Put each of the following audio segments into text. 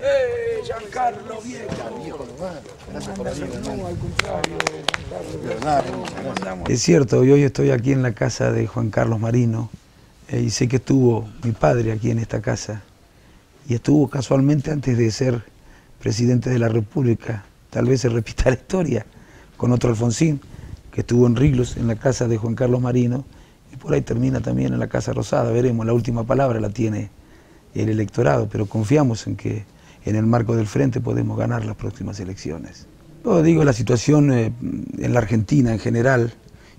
¡Eh, Giancarlo Es cierto, y hoy estoy aquí en la casa de Juan Carlos Marino eh, y sé que estuvo mi padre aquí en esta casa y estuvo casualmente antes de ser presidente de la República. Tal vez se repita la historia con otro Alfonsín que estuvo en Riglos, en la casa de Juan Carlos Marino, y por ahí termina también en la Casa Rosada. Veremos, la última palabra la tiene el electorado, pero confiamos en que en el marco del frente podemos ganar las próximas elecciones. Yo digo la situación eh, en la Argentina en general,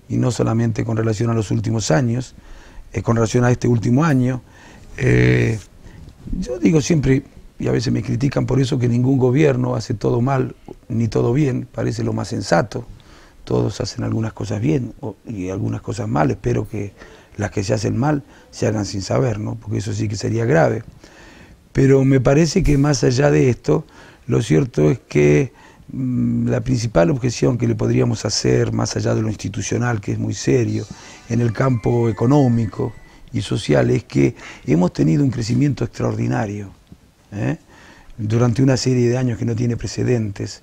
y no solamente con relación a los últimos años, eh, con relación a este último año. Eh, yo digo siempre, y a veces me critican por eso, que ningún gobierno hace todo mal ni todo bien, parece lo más sensato. Todos hacen algunas cosas bien y algunas cosas mal. Espero que las que se hacen mal se hagan sin saber, ¿no? porque eso sí que sería grave. Pero me parece que más allá de esto, lo cierto es que mm, la principal objeción que le podríamos hacer, más allá de lo institucional, que es muy serio, en el campo económico y social, es que hemos tenido un crecimiento extraordinario ¿eh? durante una serie de años que no tiene precedentes,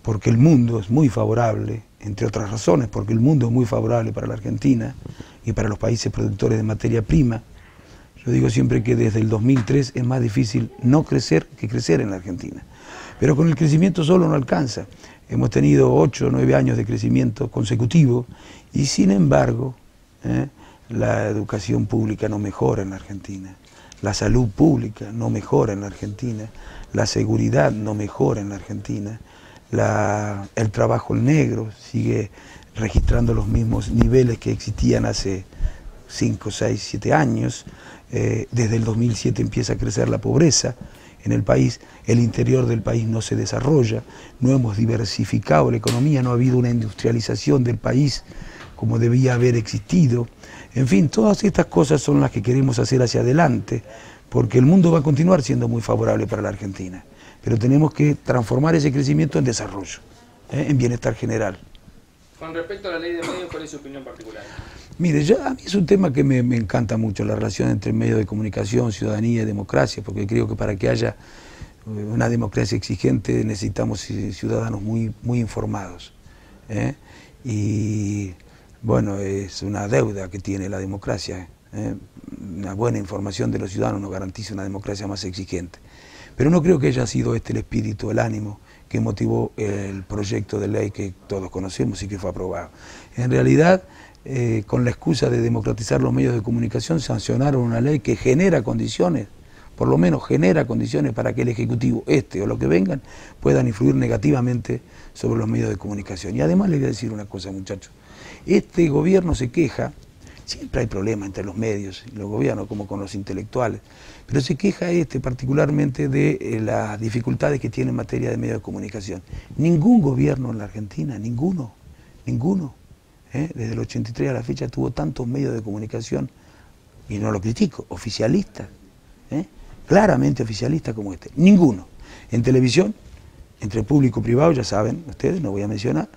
porque el mundo es muy favorable, entre otras razones, porque el mundo es muy favorable para la Argentina y para los países productores de materia prima. Yo digo siempre que desde el 2003 es más difícil no crecer que crecer en la Argentina. Pero con el crecimiento solo no alcanza. Hemos tenido 8 o 9 años de crecimiento consecutivo y sin embargo ¿eh? la educación pública no mejora en la Argentina, la salud pública no mejora en la Argentina, la seguridad no mejora en la Argentina, el trabajo negro sigue registrando los mismos niveles que existían hace 5, 6, 7 años. Eh, desde el 2007 empieza a crecer la pobreza en el país, el interior del país no se desarrolla, no hemos diversificado la economía, no ha habido una industrialización del país como debía haber existido. En fin, todas estas cosas son las que queremos hacer hacia adelante, porque el mundo va a continuar siendo muy favorable para la Argentina pero tenemos que transformar ese crecimiento en desarrollo, ¿eh? en bienestar general. Con respecto a la ley de medios, ¿cuál es su opinión particular? Mire, yo, a mí es un tema que me, encanta mucho, la relación entre medios de comunicación, ciudadanía y democracia, porque creo que para que haya eh, una democracia exigente necesitamos ciudadanos muy, muy informados. ¿eh? Y bueno, es una deuda que tiene la democracia. Una buena información de los ciudadanos nos garantiza una democracia más exigente. Pero no creo que haya sido este el espíritu, el ánimo que motivó el proyecto de ley que todos conocemos y que fue aprobado. En realidad, eh, con la excusa de democratizar los medios de comunicación, sancionaron una ley que genera condiciones, por lo menos genera condiciones para que el Ejecutivo, este o lo que vengan, puedan influir negativamente sobre los medios de comunicación. Y además les voy a decir una cosa, muchachos. Este gobierno se queja, siempre hay problemas entre los medios y los gobiernos, como con los intelectuales, pero se queja este particularmente de eh, las dificultades que tiene en materia de medios de comunicación. Ningún gobierno en la Argentina, ninguno, ninguno, ¿eh? desde el 83 a la fecha tuvo tantos medios de comunicación, y no lo critico, oficialistas, ¿eh? claramente oficialistas como este. Ninguno. En televisión, entre público y privado, ya saben ustedes, no voy a mencionar,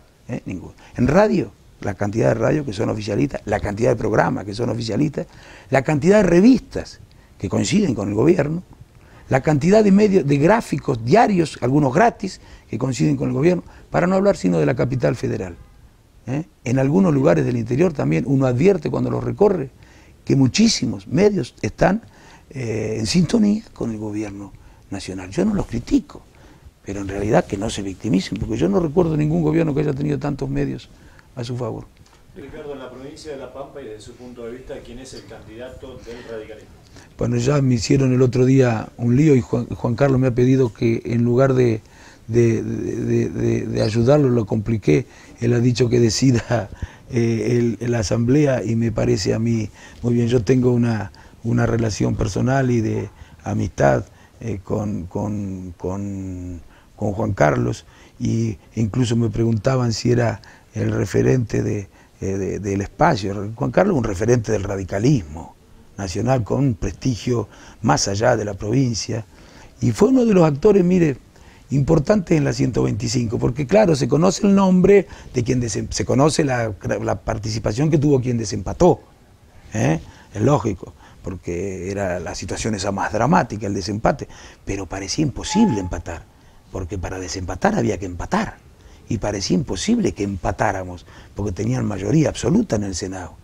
ninguno. En radio, la cantidad de radios que son oficialistas, la cantidad de programas que son oficialistas, la cantidad de revistas que coinciden con el gobierno, la cantidad de medios, de gráficos diarios, algunos gratis, que coinciden con el gobierno, para no hablar sino de la capital federal. ¿eh? En algunos lugares del interior también uno advierte cuando los recorre que muchísimos medios están eh, en sintonía con el gobierno nacional. Yo no los critico, pero en realidad que no se victimicen, porque yo no recuerdo ningún gobierno que haya tenido tantos medios a su favor. Ricardo, en la provincia de La Pampa y desde su punto de vista, ¿quién es el candidato del radicalismo? Bueno, ya me hicieron el otro día un lío y Juan, Carlos me ha pedido que en lugar de, de, ayudarlo, lo compliqué. Él ha dicho que decida eh, la asamblea y me parece a mí muy bien. Yo tengo una, una relación personal y de amistad eh, con, con, con, Juan Carlos y incluso me preguntaban si era el referente eh, del espacio. Juan Carlos un referente del radicalismo nacional con un prestigio más allá de la provincia. Y fue uno de los actores, mire, importantes en la 125, porque claro, se conoce el nombre de quien se conoce la, participación que tuvo quien desempató, ¿eh? es lógico, porque era la situación esa más dramática, el desempate, pero parecía imposible empatar, porque para desempatar había que empatar, y parecía imposible que empatáramos, porque tenían mayoría absoluta en el Senado.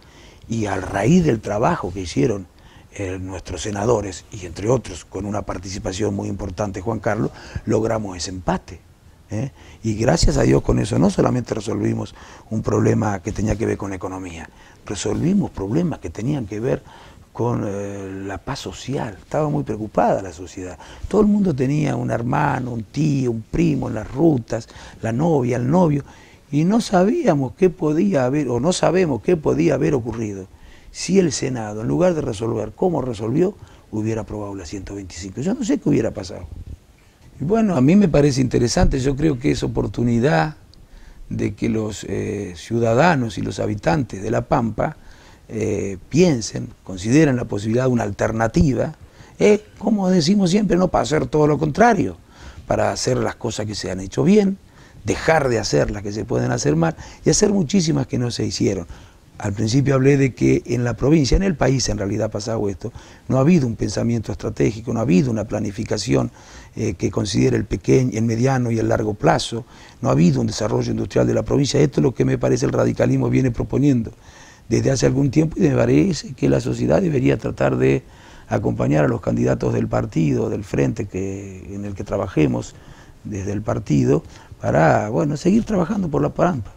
Y a raíz del trabajo que hicieron eh, nuestros senadores, y entre otros con una participación muy importante Juan Carlos, logramos ese empate. ¿eh? Y gracias a Dios con eso no solamente resolvimos un problema que tenía que ver con la economía, resolvimos problemas que tenían que ver con eh, la paz social. Estaba muy preocupada la sociedad. Todo el mundo tenía un hermano, un tío, un primo en las rutas, la novia, el novio, y no sabíamos qué podía haber, o no sabemos qué podía haber ocurrido si el Senado, en lugar de resolver cómo resolvió, hubiera aprobado la 125. Yo no sé qué hubiera pasado. Y bueno, a mí me parece interesante, yo creo que es oportunidad de que los eh, ciudadanos y los habitantes de La Pampa eh, piensen, consideren la posibilidad de una alternativa, eh, como decimos siempre, no para hacer todo lo contrario, para hacer las cosas que se han hecho bien, dejar de hacer las que se pueden hacer mal y hacer muchísimas que no se hicieron. Al principio hablé de que en la provincia, en el país en realidad ha pasado esto, no ha habido un pensamiento estratégico, no ha habido una planificación eh, que considere el pequeño, el mediano y el largo plazo, no ha habido un desarrollo industrial de la provincia. Esto es lo que me parece el radicalismo viene proponiendo desde hace algún tiempo y me que la sociedad debería tratar de acompañar a los candidatos del partido, del frente que, en el que trabajemos desde el partido, para bueno, seguir trabajando por la Pampa.